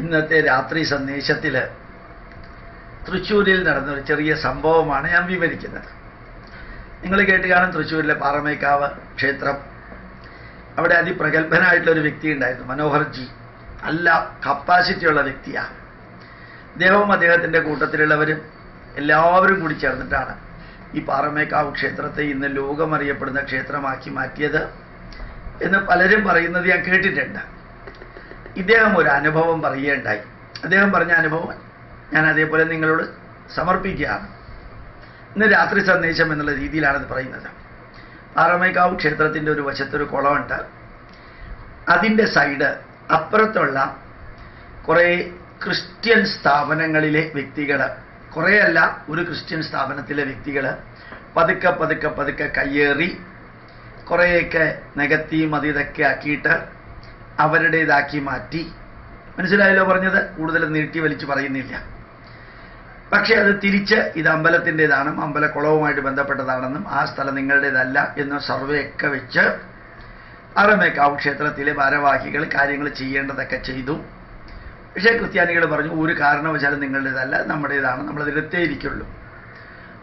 ഇന്നത്തെ രാത്രി സന്ദേശത്തിൽ തൃശ്ശൂരിൽ നടന്നൊരു ചെറിയ സംഭവമാണ് ഞാൻ വിവരിക്കുന്നത്. നിങ്ങൾ കേട്ട് കാണും തൃശ്ശൂരിലെ പാറമേക്കാവ് ക്ഷേത്രം. അവിടെ അതിപ്രഗത്ഭനായിട്ടുള്ള ഒരു വ്യക്തി ഉണ്ടായിരുന്നു മനോഹർജി. നല്ല കപ്പാസിറ്റിയുള്ള വ്യക്തിയാണ് അദ്ദേഹവും അദ്ദേഹത്തിന്റെ കൂട്ടത്തിലുള്ളവരും എല്ലാവരും കൂടി ചേർന്നിട്ടാണ് ഈ പാറമേക്കാവ് ക്ഷേത്രത്തെ ഇന്ന് ലോകമറിയപ്പെടുന്ന ക്ഷേത്രമാക്കി മാറ്റിയത് എന്ന് പലരും പറയുന്നത് ഞാൻ കേട്ടിട്ടുണ്ട്. ഇദ്ദേഹം ഒരു അനുഭവം പറയുകയുണ്ടായി. അദ്ദേഹം പറഞ്ഞ അനുഭവം ഞാൻ അതേപോലെ നിങ്ങളോട് സമർപ്പിക്കുകയാണ്. ഇന്ന് രാത്രി സന്ദേശം എന്നുള്ള രീതിയിലാണ് ഇത് പറയുന്നത്. പാറമേക്കാവ് ക്ഷേത്രത്തിന്റെ ഒരു വശത്തൊരു കുളമുണ്ട്. അതിന്റെ സൈഡ് അപ്പുറത്തുള്ള കുറേ ക്രിസ്ത്യൻ സ്ഥാപനങ്ങളിലെ വ്യക്തികൾ കുറേയല്ല ഒരു ക്രിസ്ത്യൻ സ്ഥാപനത്തിലെ വ്യക്തികൾ പതുക്കെ പതുക്കെ പതുക്കെ കയ്യേറി കുറേയൊക്കെ നികത്തിയും അത് ആക്കിയിട്ട് അവരുടേതാക്കി മാറ്റി. മനസ്സിലായല്ലോ പറഞ്ഞത്? കൂടുതൽ നീട്ടി വലിച്ചു പറയുന്നില്ല. പക്ഷേ അത് തിരിച്ച് ഇത് അമ്പലത്തിന്റെതാണ് അമ്പലക്കുളവുമായിട്ട് ബന്ധപ്പെട്ടതാണെന്നും ആ സ്ഥലം നിങ്ങളുടേതല്ല എന്ന സർവേ ഒക്കെ വെച്ച് അറമേക്കാവ് ക്ഷേത്രത്തിലെ ഭാരവാഹികൾ കാര്യങ്ങൾ ചെയ്യേണ്ടതൊക്കെ ചെയ്തു. പക്ഷേ ക്രിസ്ത്യാനികൾ പറഞ്ഞു ഒരു കാരണവശാലും നിങ്ങളുടേതല്ല നമ്മുടേതാണ് നമ്മളതിലെത്തേ ഇരിക്കുള്ളൂ.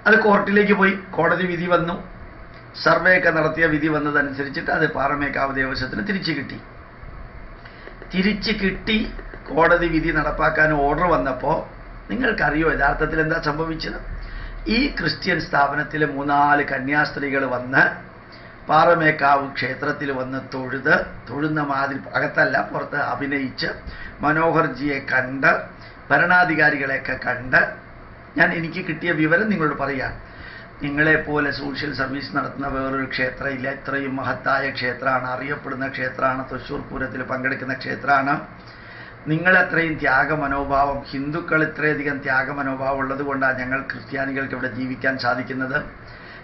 അത് കോർട്ടിലേക്ക് പോയി കോടതി വിധി വന്നു. സർവേ ഒക്കെ നടത്തിയ വിധി വന്നതനുസരിച്ചിട്ട് അത് പാറമേക്കാവ് ദേവസ്വത്തിന് തിരിച്ചു കിട്ടി. തിരിച്ചു കിട്ടി കോടതി വിധി നടപ്പാക്കാൻ ഓർഡർ വന്നപ്പോൾ നിങ്ങൾക്കറിയോ യഥാർത്ഥത്തിൽ എന്താ സംഭവിച്ചത്? ഈ ക്രിസ്ത്യൻ സ്ഥാപനത്തിലെ മൂന്നാൽ കന്യാസ്ത്രീകൾ വന്ന് പാറമേക്കാവ് ക്ഷേത്രത്തിൽ വന്ന് തൊഴുത് തൊഴുന്ന മാതിരി അകത്തല്ല പുറത്ത് അഭിനയിച്ച് മനോഹർജിയെ കണ്ട് ഭരണാധികാരികളെയൊക്കെ കണ്ട് ഞാൻ എനിക്ക് കിട്ടിയ വിവരം നിങ്ങളോട് പറയാം. നിങ്ങളെപ്പോലെ സോഷ്യൽ സർവീസ് നടത്തുന്ന വേറൊരു ക്ഷേത്രമില്ല. ഇത്രയും മഹത്തായ ക്ഷേത്രമാണ്. അറിയപ്പെടുന്ന ക്ഷേത്രമാണ്. തൃശ്ശൂർ പൂരത്തിൽ പങ്കെടുക്കുന്ന ക്ഷേത്രമാണ്. നിങ്ങളത്രയും ത്യാഗമനോഭാവം ഹിന്ദുക്കൾ ഇത്രയധികം ത്യാഗമനോഭാവം ഉള്ളത് കൊണ്ടാണ് ഞങ്ങൾ ക്രിസ്ത്യാനികൾക്ക് ഇവിടെ ജീവിക്കാൻ സാധിക്കുന്നത്.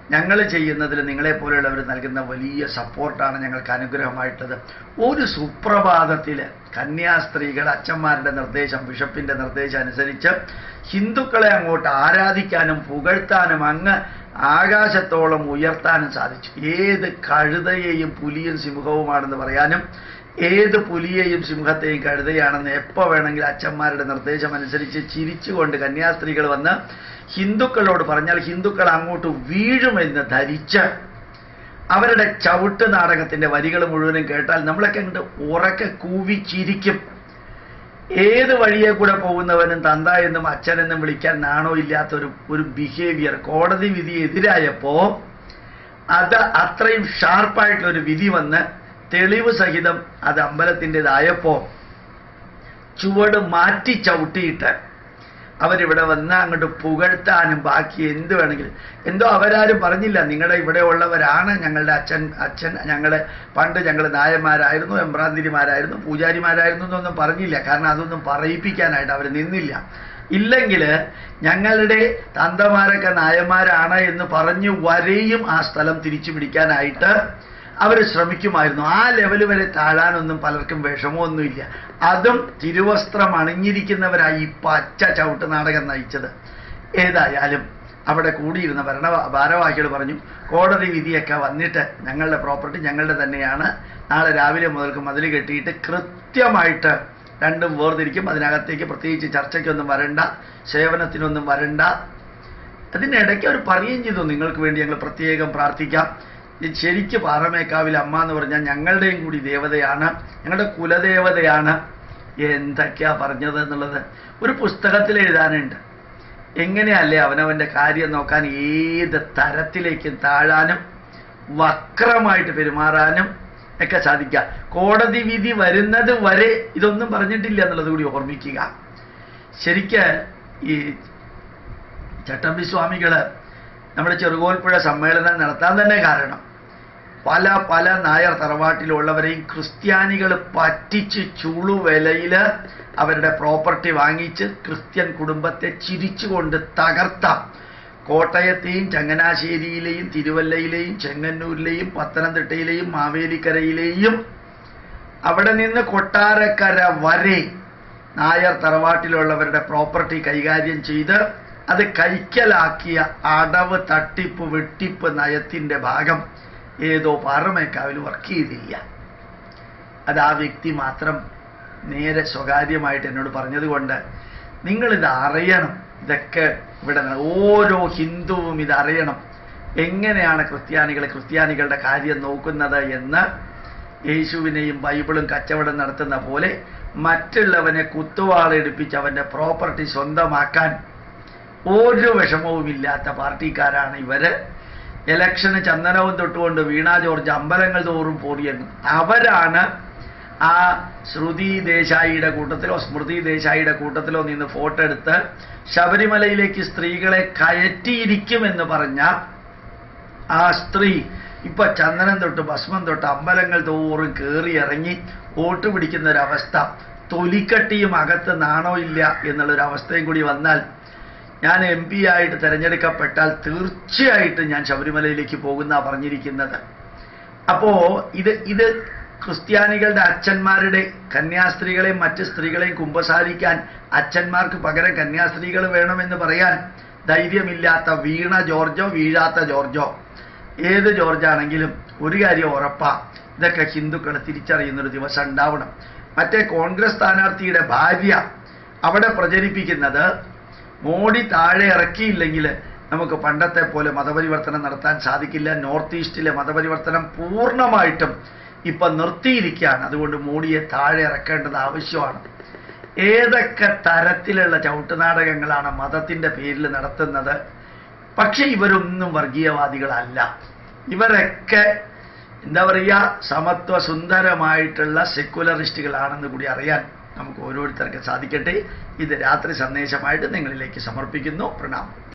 ഞങ്ങൾ ചെയ്യുന്നതിൽ നിങ്ങളെ പോലെയുള്ളവർ നൽകുന്ന വലിയ സപ്പോർട്ടാണ് ഞങ്ങൾക്ക് അനുഗ്രഹമായിട്ടത് ഒരു സുപ്രഭാതത്തിൽ കന്യാസ്ത്രീകൾ അച്ഛന്മാരുടെ നിർദ്ദേശം ബിഷപ്പിന്റെ നിർദ്ദേശം അനുസരിച്ച് ഹിന്ദുക്കളെ അങ്ങോട്ട് ആരാധിക്കാനും പുകഴ്ത്താനും അങ്ങ് ആകാശത്തോളം ഉയർത്താനും സാധിച്ചു. ഏത് കഴുതയെയും പുലിയും സിംഹവുമാണെന്ന് പറയാനും ഏത് പുലിയെയും സിംഹത്തെയും കഴുതയാണെന്ന് എപ്പോൾ വേണമെങ്കിലും അച്ഛന്മാരുടെ നിർദ്ദേശം അനുസരിച്ച് ചിരിച്ചുകൊണ്ട് കന്യാസ്ത്രീകൾ വന്ന് ഹിന്ദുക്കളോട് പറഞ്ഞാൽ ഹിന്ദുക്കൾ അങ്ങോട്ട് വീഴുമെന്ന് ധരിച്ച് അവരുടെ ചവിട്ട് നാടകത്തിന്റെ വരികൾ മുഴുവനും കേട്ടാൽ നമ്മളൊക്കെ അങ്ങോട്ട് ഉറക്കെ കൂവി ചിരിക്കും ഏത് വഴിയെ കൂടെ പോകുന്നവനും തന്ത എന്നും അച്ഛനെന്നും വിളിക്കാൻ നാണോ ഇല്ലാത്ത ഒരു ഒരു ബിഹേവിയർ കോടതി വിധി എതിരായപ്പോ അത് അത്രയും ഷാർപ്പായിട്ടുള്ളൊരു വിധി വന്ന് തെളിവ് സഹിതം അത് അമ്പലത്തിന്റെതായപ്പോ ചുവട് മാറ്റി ചവിട്ടിയിട്ട് അവരിവിടെ വന്ന് അങ്ങോട്ട് പുകഴ്ത്താനും ബാക്കി എന്ത് വേണമെങ്കിലും. എന്തോ അവരാരും പറഞ്ഞില്ല നിങ്ങളുടെ ഇവിടെ ഉള്ളവരാണ് ഞങ്ങളുടെ അച്ഛൻ അച്ഛൻ ഞങ്ങളെ പണ്ട് ഞങ്ങൾ നായന്മാരായിരുന്നു എംബ്രാന്തിരിമാരായിരുന്നു പൂജാരിമാരായിരുന്നു എന്നൊന്നും പറഞ്ഞില്ല. കാരണം അതൊന്നും പറയിപ്പിക്കാനായിട്ട് അവർ നിന്നില്ല. ഇല്ലെങ്കിൽ ഞങ്ങളുടെ തന്തമാരൊക്കെ നായന്മാരാണ് എന്ന് പറഞ്ഞു വരെയും ആ സ്ഥലം തിരിച്ചു പിടിക്കാനായിട്ട് അവർ ശ്രമിക്കുമായിരുന്നു. ആ ലെവൽ വരെ താഴാനൊന്നും പലർക്കും വിഷമമൊന്നുമില്ല. അതും തിരുവസ്ത്രം അണിഞ്ഞിരിക്കുന്നവരായി ഈ പച്ച ചവിട്ട് നാടകം നയിച്ചത്. ഏതായാലും അവിടെ കൂടിയിരുന്ന ഭരണ ഭാരവാഹികൾ പറഞ്ഞു കോടതി വിധിയൊക്കെ വന്നിട്ട് ഞങ്ങളുടെ പ്രോപ്പർട്ടി ഞങ്ങളുടെ തന്നെയാണ്. നാളെ രാവിലെ മുതൽക്ക് മതിൽ കെട്ടിയിട്ട് കൃത്യമായിട്ട് രണ്ടും വേർതിരിക്കും. അതിനകത്തേക്ക് പ്രത്യേകിച്ച് ചർച്ചയ്ക്കൊന്നും വരണ്ട സേവനത്തിനൊന്നും വരണ്ട. അതിനിടയ്ക്ക് അവർ പറയുകയും ചെയ്തു നിങ്ങൾക്ക് വേണ്ടി ഞങ്ങൾ പ്രത്യേകം പ്രാർത്ഥിക്കാം. ശരിക്ക് പാറമേക്കാവിൽ അമ്മ എന്ന് പറഞ്ഞാൽ ഞങ്ങളുടെയും കൂടി ദേവതയാണ് ഞങ്ങളുടെ കുലദേവതയാണ്. എന്തൊക്കെയാ പറഞ്ഞത് എന്നുള്ളത്? ഒരു പുസ്തകത്തിൽ എഴുതാനുണ്ട്. എങ്ങനെയല്ലേ അവനവന്റെ കാര്യം നോക്കാൻ ഏത് തരത്തിലേക്കും താഴാനും വക്രമായിട്ട് പെരുമാറാനും ഒക്കെ സാധിക്കുക. കോടതി വിധി വരുന്നത് വരെ ഇതൊന്നും പറഞ്ഞിട്ടില്ല എന്നുള്ളത് കൂടി ഓർമ്മിക്കുക. ശരിക്ക് ഈ ചട്ടമ്പി സ്വാമികൾ നമ്മുടെ ചെറുകോൽപ്പുഴ സമ്മേളനം നടത്താൻ തന്നെ കാരണം. പല പല നായർ തറവാട്ടിലുള്ളവരെയും ക്രിസ്ത്യാനികൾ പറ്റിച്ച് ചുളുവിലയിൽ അവരുടെ പ്രോപ്പർട്ടി വാങ്ങിച്ച് ക്രിസ്ത്യൻ കുടുംബത്തെ ചിരിച്ചുകൊണ്ട് തകർത്ത. കോട്ടയത്തെയും ചങ്ങനാശ്ശേരിയിലെയും തിരുവല്ലയിലെയും ചെങ്ങന്നൂരിലെയും പത്തനംതിട്ടയിലെയും മാവേലിക്കരയിലെയും അവിടെ നിന്ന് കൊട്ടാരക്കര വരെ നായർ തറവാട്ടിലുള്ളവരുടെ പ്രോപ്പർട്ടി കൈകാര്യം ചെയ്ത് അത് കൈക്കലാക്കിയ അടവ് തട്ടിപ്പ് വെട്ടിപ്പ് നയത്തിന്റെ ഭാഗം. ഏതോ പാറമേക്കാവിൽ വർക്ക് ചെയ്തില്ല. അത് ആ വ്യക്തി മാത്രം നേരെ സ്വകാര്യമായിട്ട് എന്നോട് പറഞ്ഞതുകൊണ്ട് നിങ്ങളിത് അറിയണം. ഇതൊക്കെ ഇവിടെ ഓരോ ഹിന്ദുവും ഇത് അറിയണം. എങ്ങനെയാണ് ക്രിസ്ത്യാനികൾ ക്രിസ്ത്യാനികളുടെ കാര്യം നോക്കുന്നത് എന്ന് യേശുവിനെയും ബൈബിളും കച്ചവടം നടത്തുന്ന പോലെ മറ്റുള്ളവനെ കുത്തുവാളെടുപ്പിച്ച് അവന്റെ പ്രോപ്പർട്ടി സ്വന്തമാക്കാൻ ഒരു വിഷമവുമില്ലാത്ത പാർട്ടിക്കാരാണ് ഇവർ. ഇലക്ഷന് ചന്ദനവും തൊട്ടുകൊണ്ട് വീണ ജോർജ് അമ്പലങ്ങൾ തോറും പോറിയെന്ന് അവരാണ് ആ ശ്രുതി ദേശായിയുടെ കൂട്ടത്തിലോ സ്മൃതി ദേശായിയുടെ കൂട്ടത്തിലോ നിന്ന് ഫോട്ടോ എടുത്ത് ശബരിമലയിലേക്ക് സ്ത്രീകളെ കയറ്റിയിരിക്കുമെന്ന് പറഞ്ഞ ആ സ്ത്രീ ഇപ്പൊ ചന്ദനം തൊട്ട് ഭസ്മം തൊട്ട് അമ്പലങ്ങൾ തോറും കയറി ഇറങ്ങി വോട്ട് പിടിക്കുന്ന ഒരവസ്ഥ തൊലിക്കട്ടിയും അകത്ത് നാണോ ഇല്ല എന്നുള്ളൊരു അവസ്ഥയും കൂടി വന്നാൽ ഞാൻ എം പി ആയിട്ട് തിരഞ്ഞെടുക്കപ്പെട്ടാൽ തീർച്ചയായിട്ടും ഞാൻ ശബരിമലയിലേക്ക് പോകുന്ന പറഞ്ഞിരിക്കുന്നത്. അപ്പോ ഇത് ഇത് ക്രിസ്ത്യാനികളുടെ അച്ഛന്മാരുടെ കന്യാസ്ത്രീകളെയും മറ്റ് സ്ത്രീകളെയും കുമ്പസാരിക്കാൻ അച്ഛന്മാർക്ക് പകരം കന്യാസ്ത്രീകൾ വേണമെന്ന് പറയാൻ ധൈര്യമില്ലാത്ത വീണ ജോർജോ വീഴാത്ത ജോർജോ ഏത് ജോർജാണെങ്കിലും ഒരു കാര്യം ഉറപ്പാ ഇതൊക്കെ ഹിന്ദുക്കൾ തിരിച്ചറിയുന്നൊരു ദിവസം ഉണ്ടാവണം. മറ്റേ കോൺഗ്രസ് സ്ഥാനാർത്ഥിയുടെ ഭാര്യ അവിടെ പ്രചരിപ്പിക്കുന്നത് മോഡി താഴെ ഇറക്കിയില്ലെങ്കിൽ നമുക്ക് പണ്ടത്തെ പോലെ മതപരിവർത്തനം നടത്താൻ സാധിക്കില്ല. നോർത്ത് ഈസ്റ്റിലെ മതപരിവർത്തനം പൂർണമായിട്ടും ഇപ്പൊ നിർത്തിയിരിക്കുകയാണ്. അതുകൊണ്ട് മോഡിയെ താഴെ ഇറക്കേണ്ടത് ആവശ്യമാണ്. ഏതൊക്കെ തരത്തിലുള്ള ചവിട്ടുനാടകങ്ങളാണ് മതത്തിന്റെ പേരിൽ നടത്തുന്നത്? പക്ഷെ ഇവരൊന്നും വർഗീയവാദികളല്ല. ഇവരൊക്കെ എന്താ പറയുക സമത്വ സുന്ദരമായിട്ടുള്ള സെക്കുലറിസ്റ്റുകളാണെന്ന് കൂടി അറിയാൻ നമുക്ക് ഓരോരുത്തർക്ക് സാധിക്കട്ടെ. ഇത് രാത്രി സന്ദേശമായിട്ട് നിങ്ങളിലേക്ക് സമർപ്പിക്കുന്നു. പ്രണാമം.